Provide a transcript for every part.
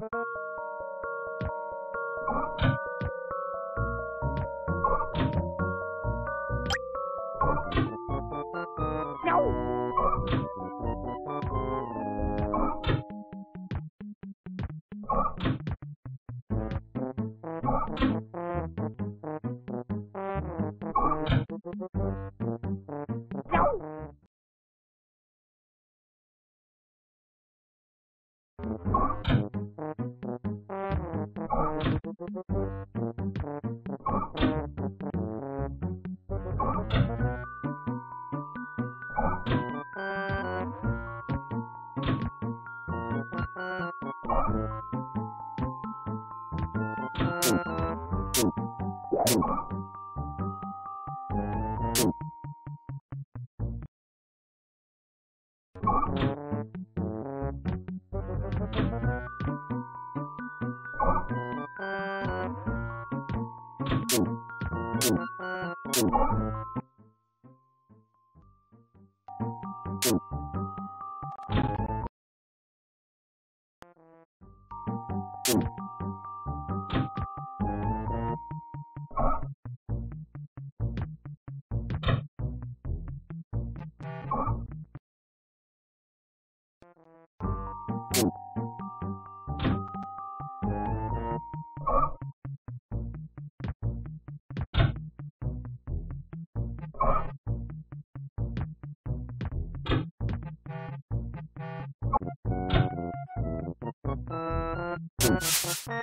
Bye. Yeah.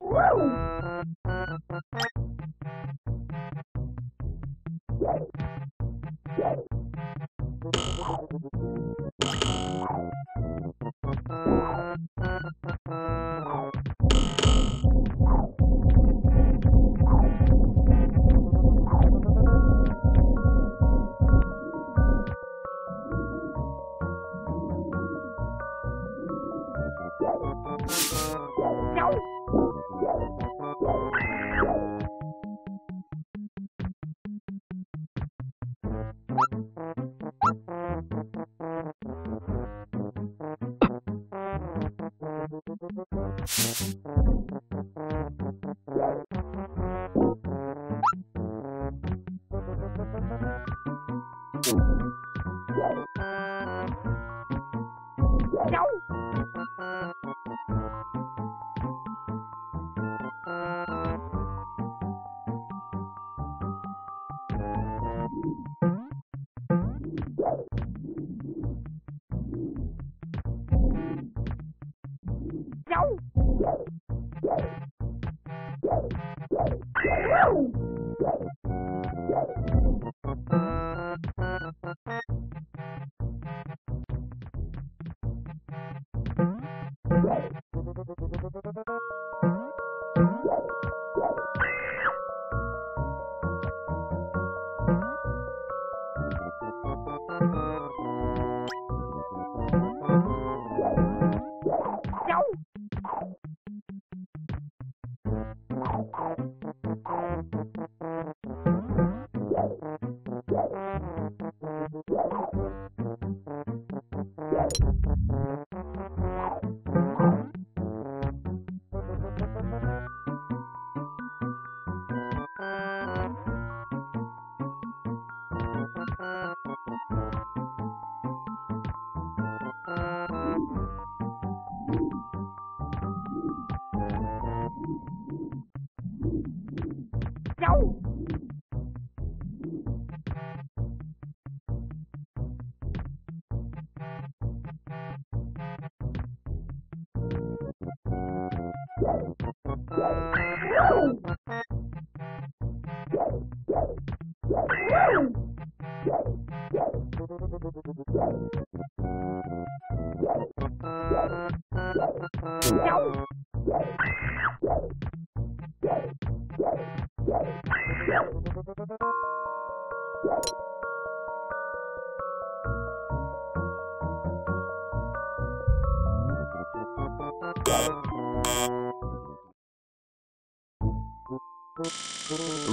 Whoa!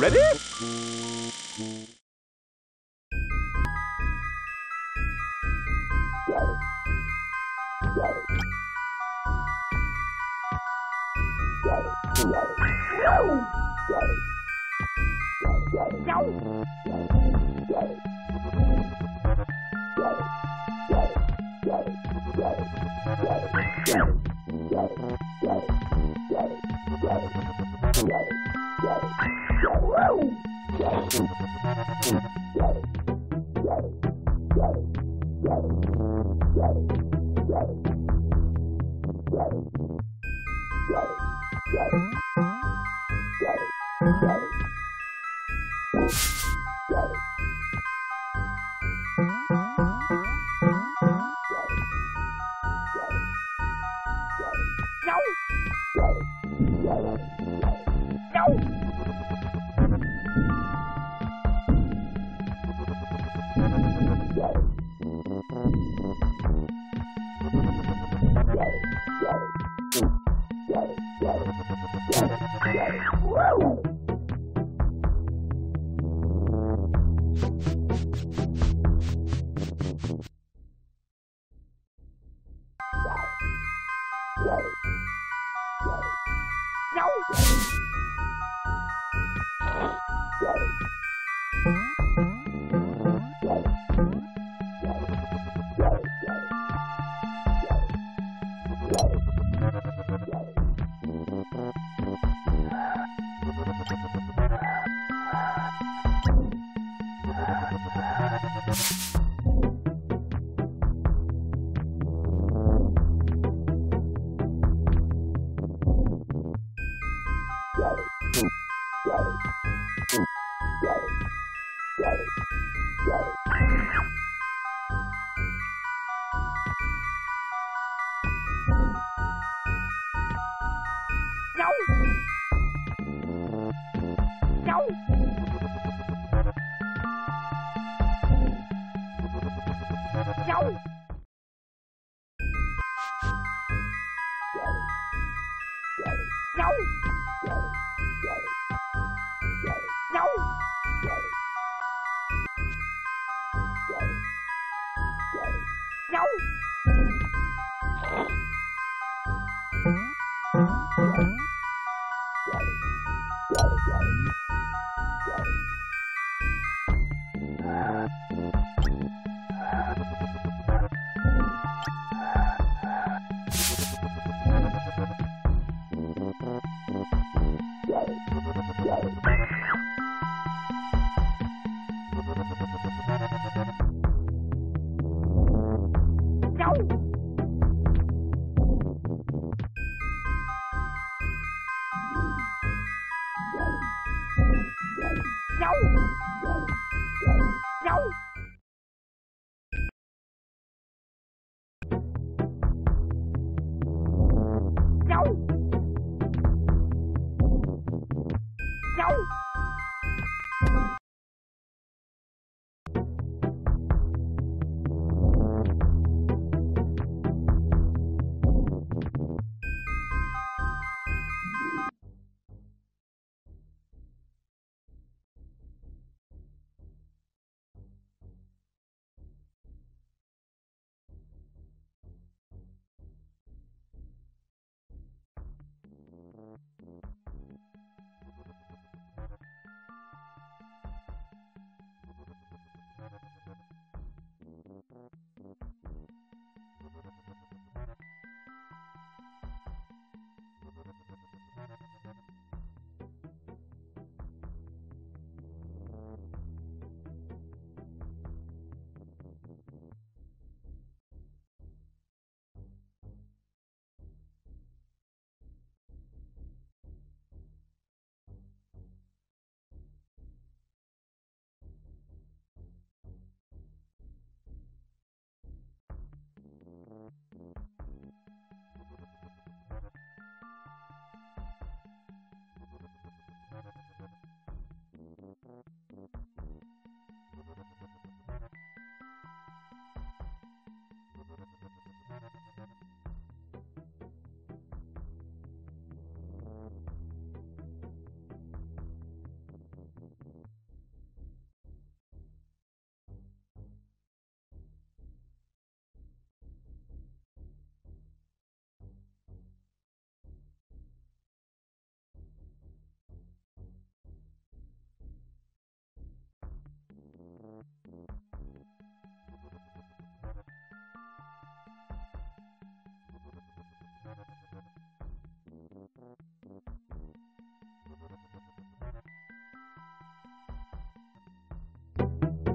Ready? Yeah.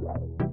Bye.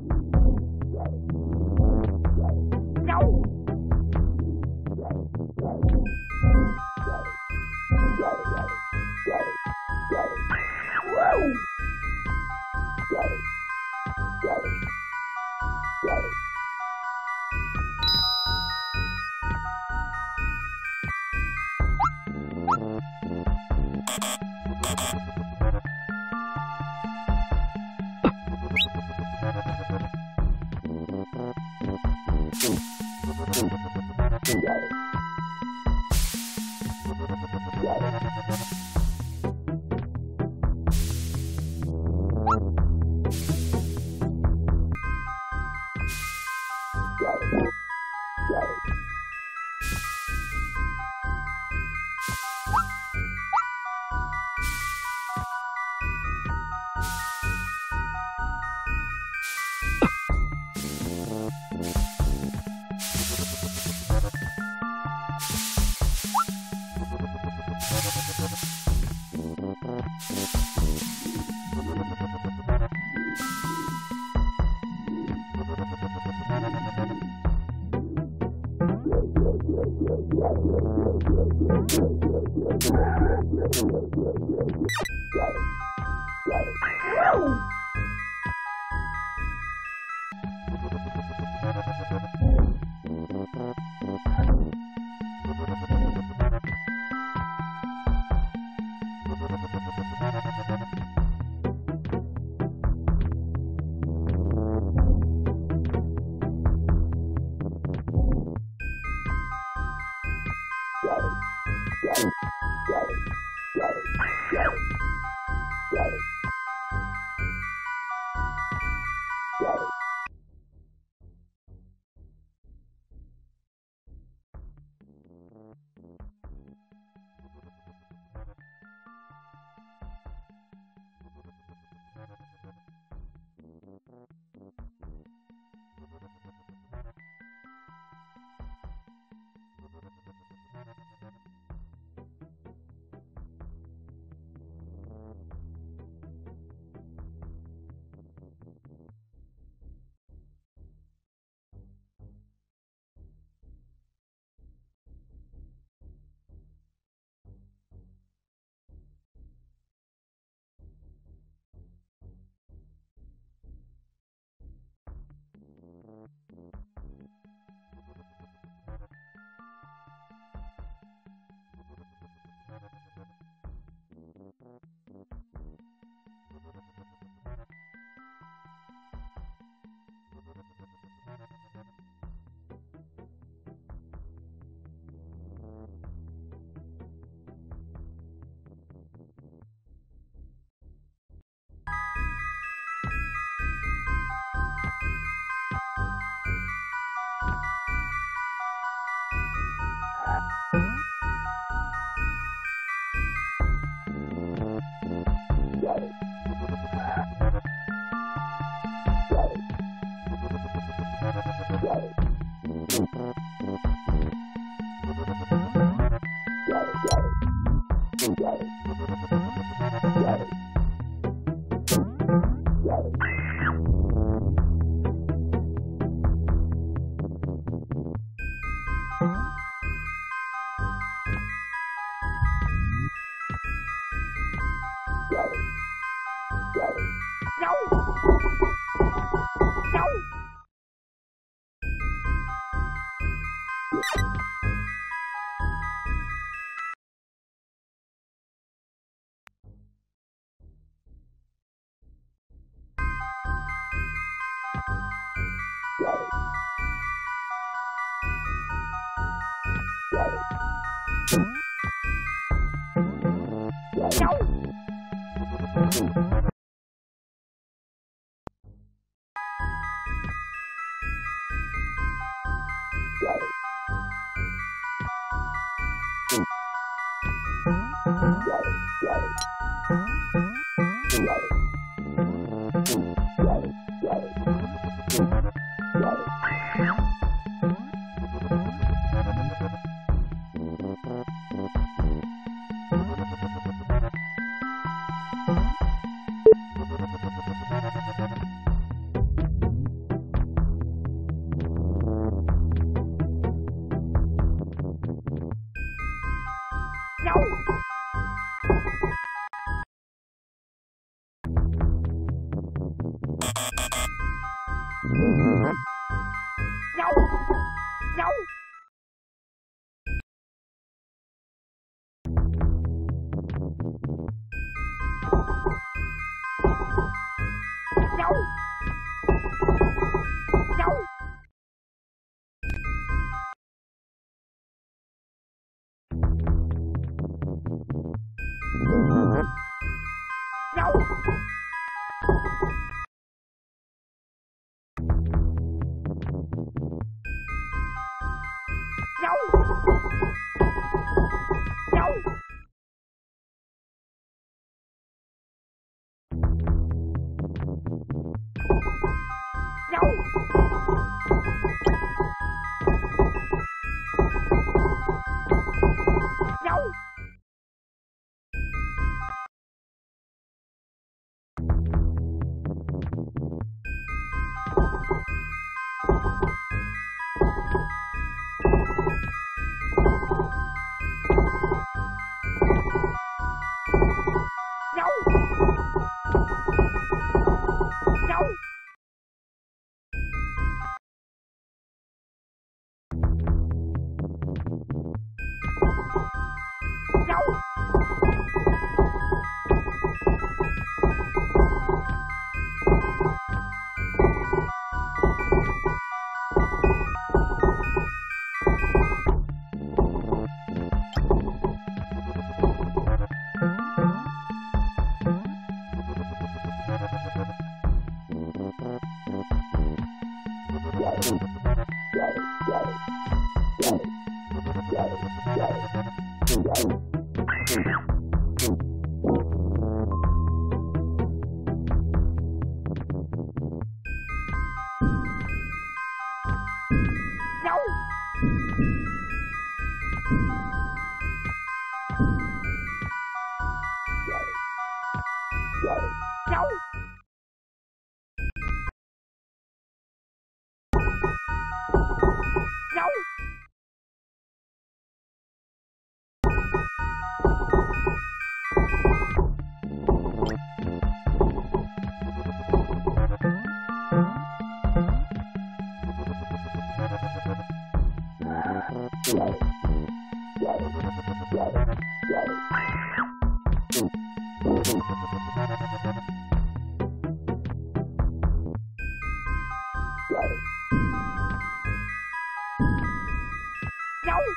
No!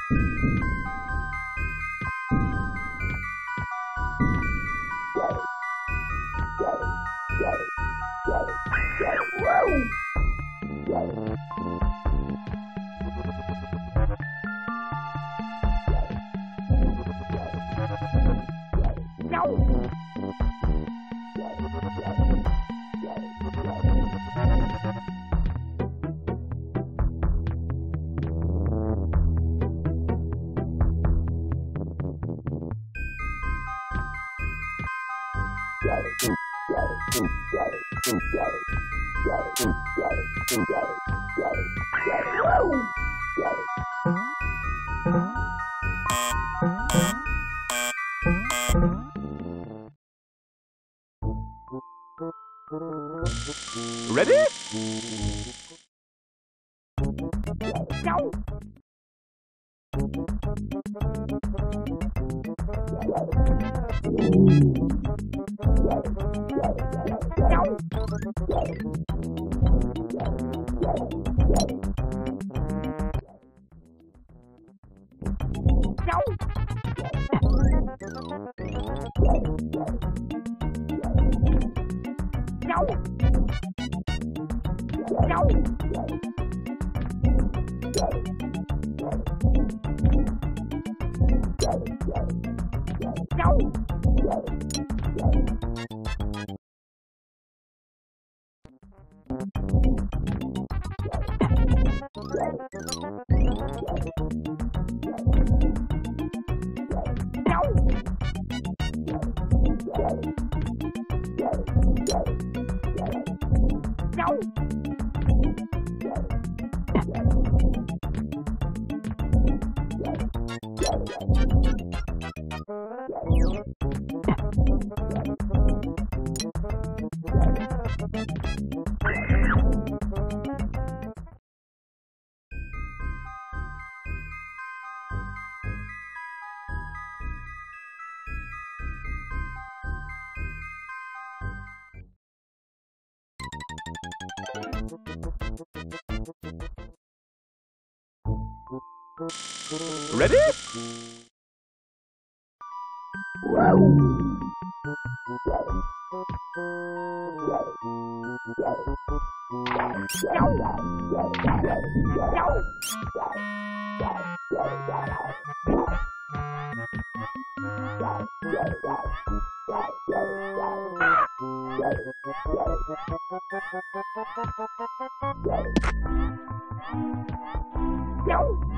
Thank you. Thank you. Ready? No!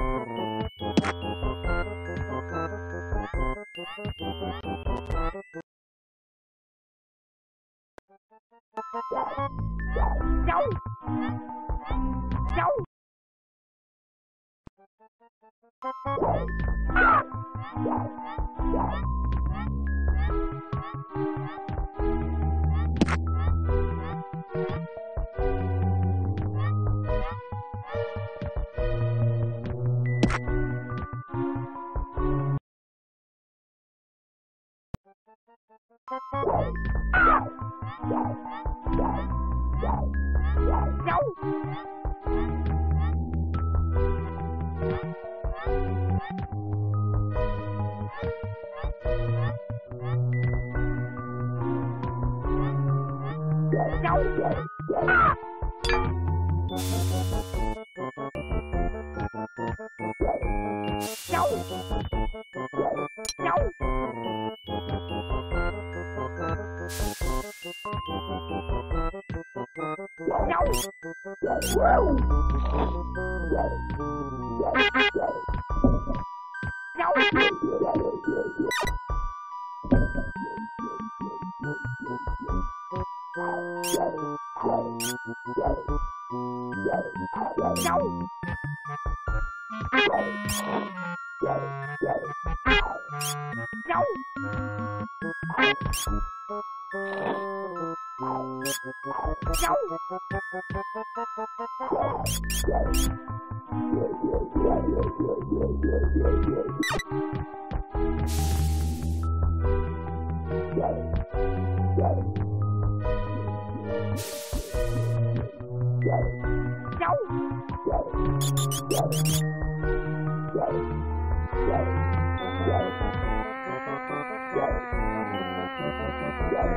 Châu Châu à! Go!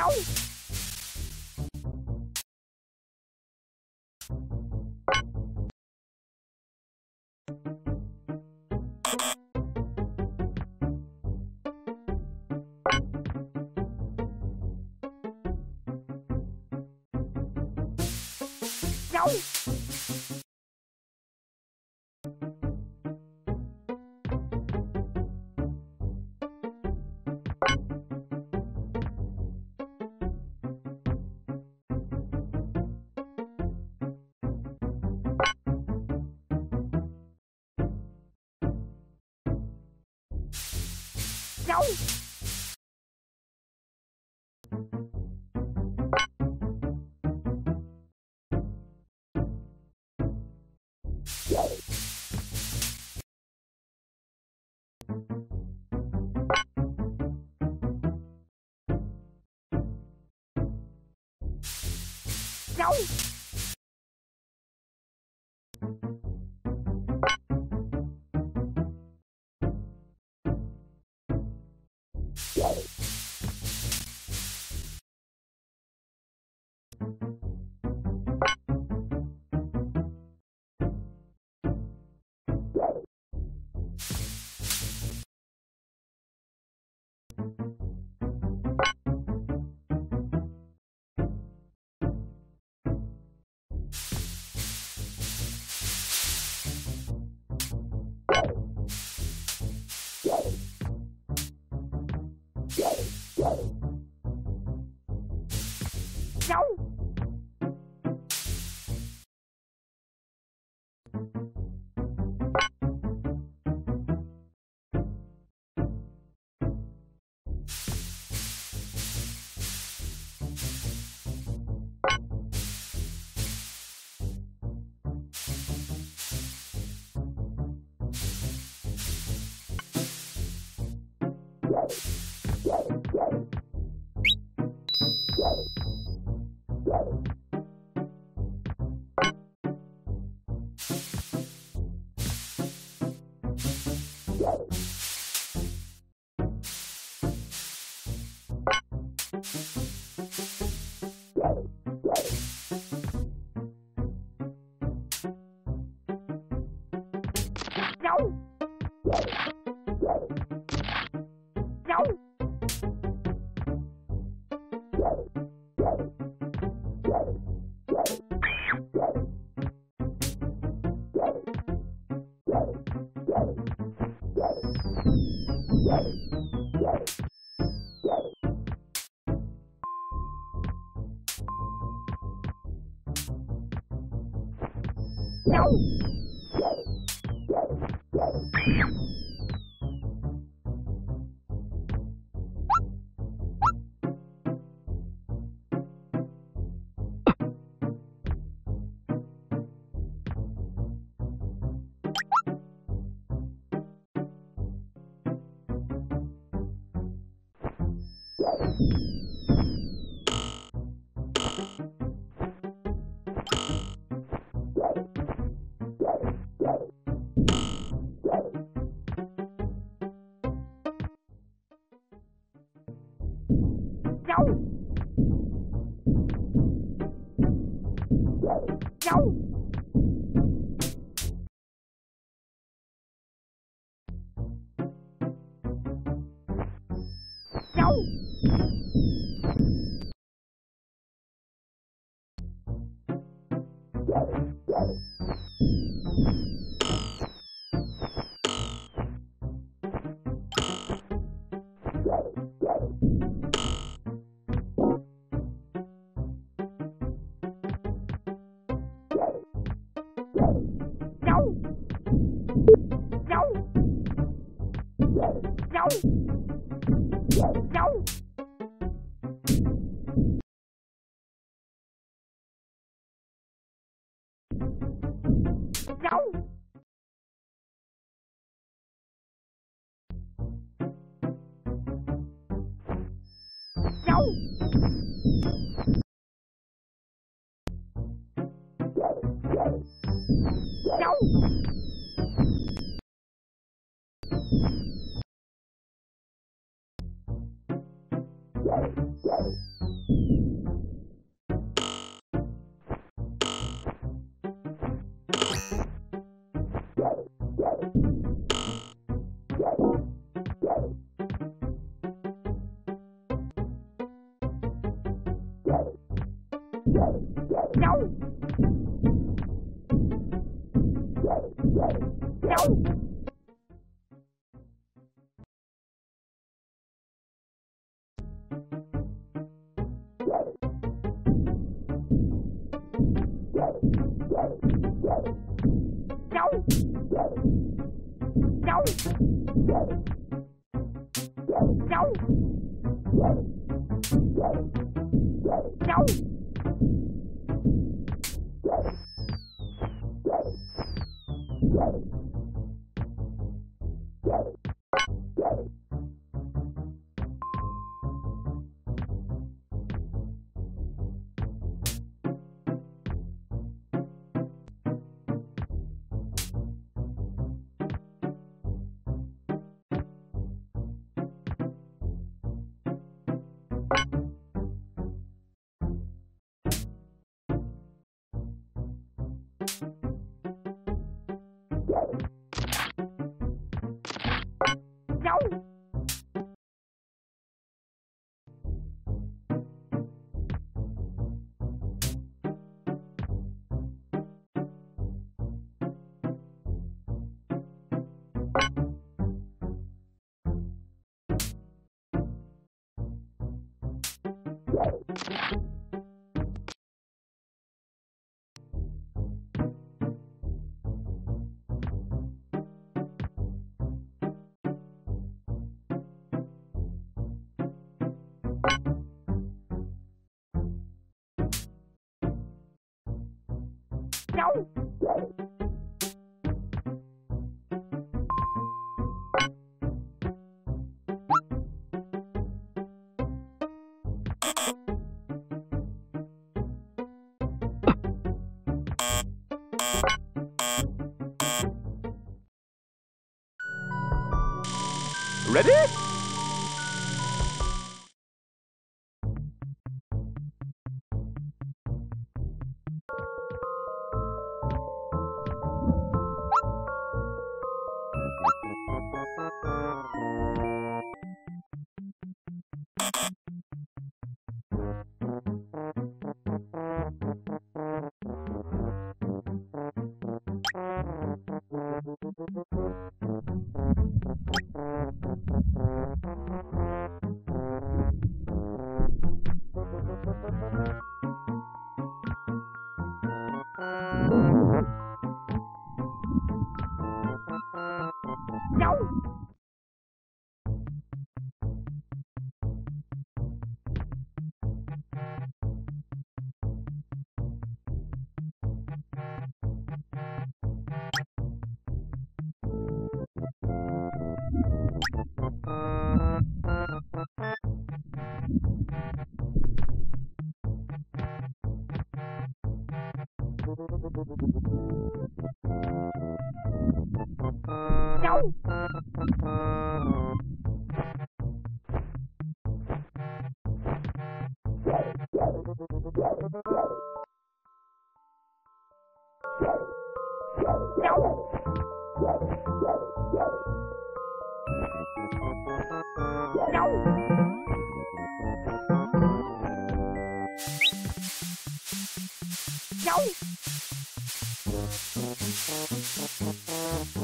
no Go! nhau đâu No. No. No. Ready?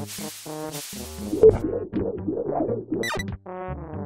Thank you.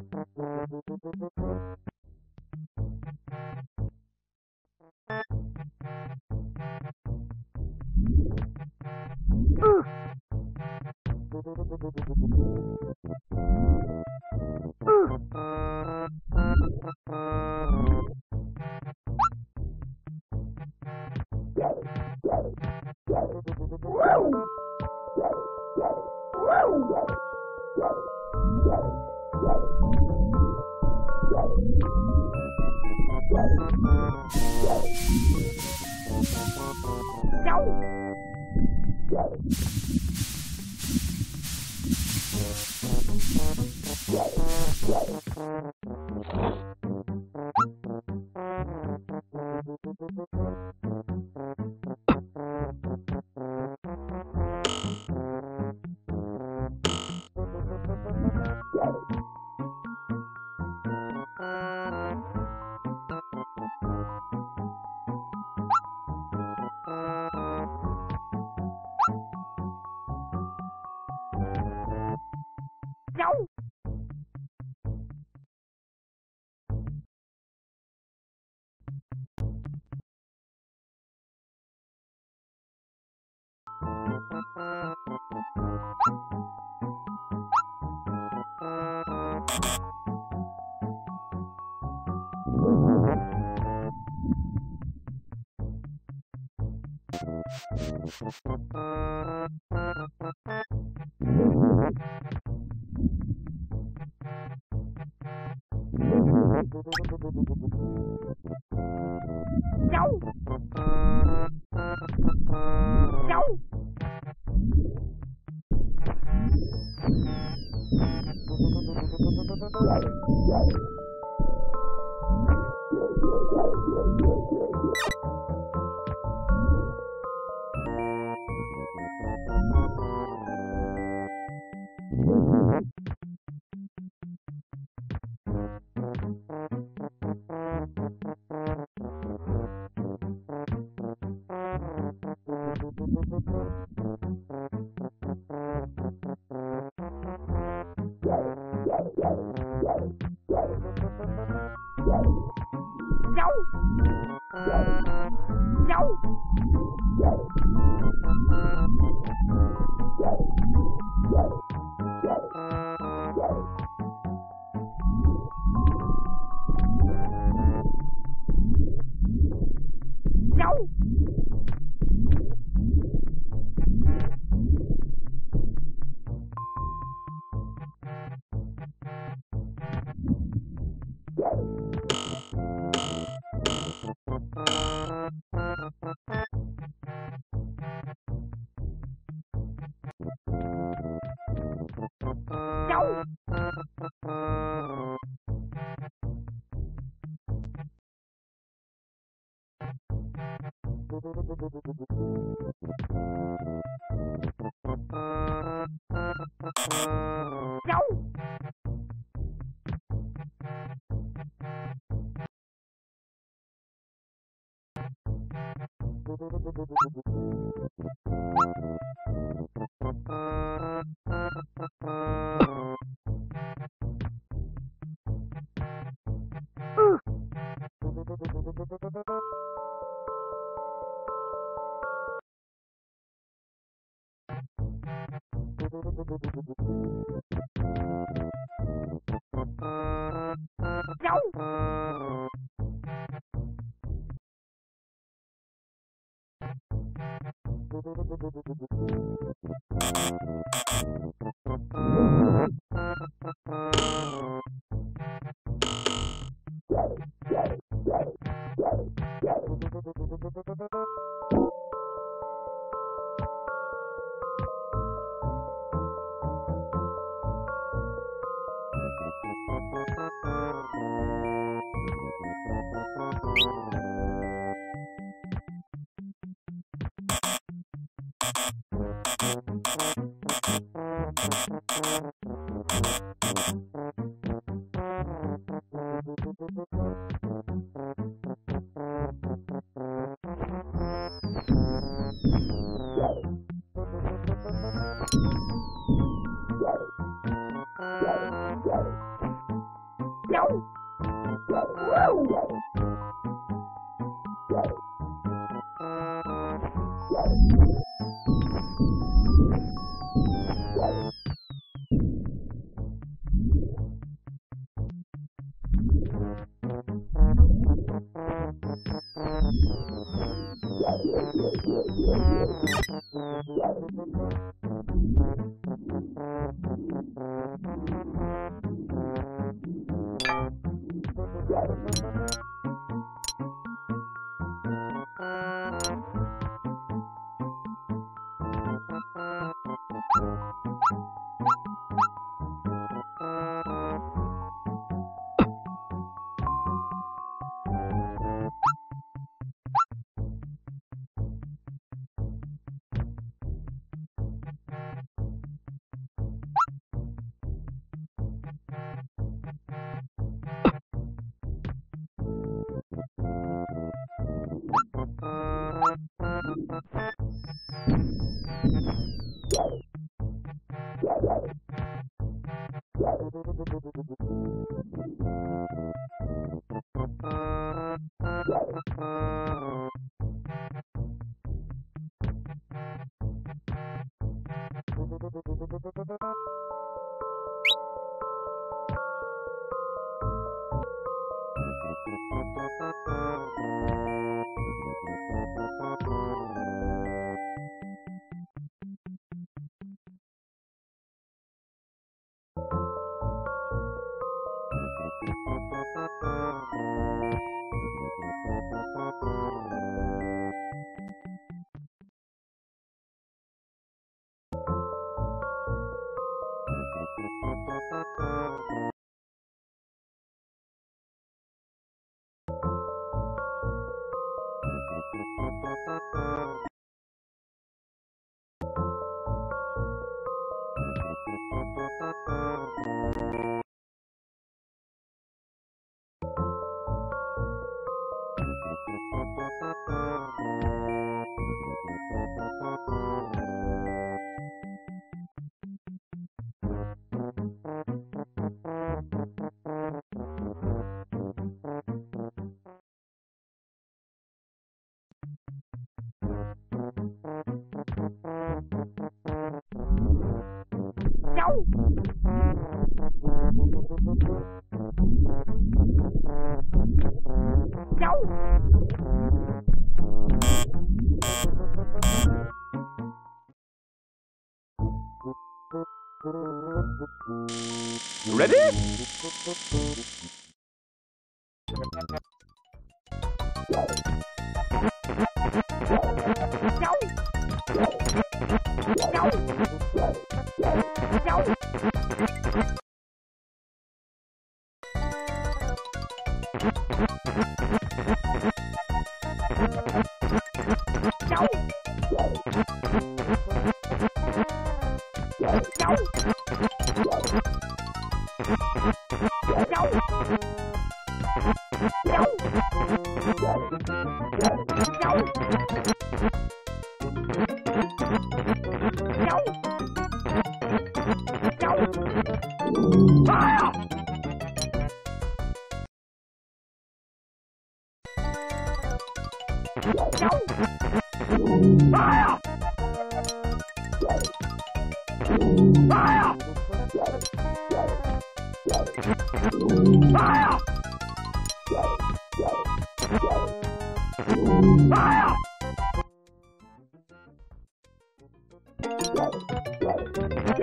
Cháu Cháu Cháu Nhau Yeah. Ready?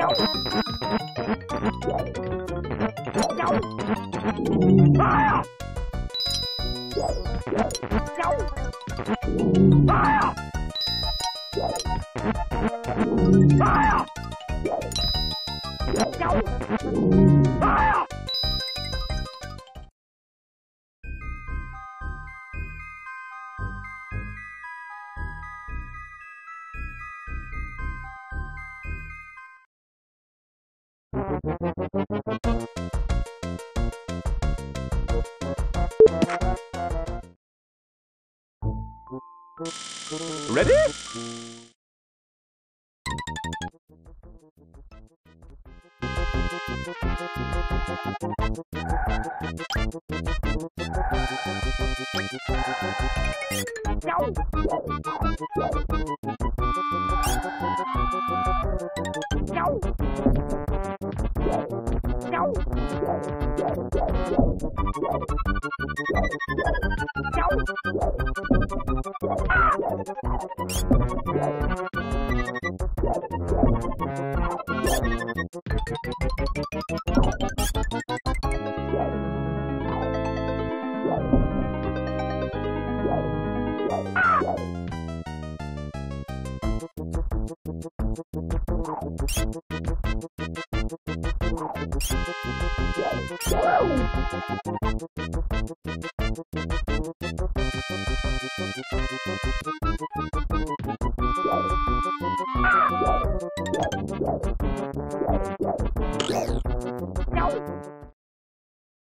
Fire!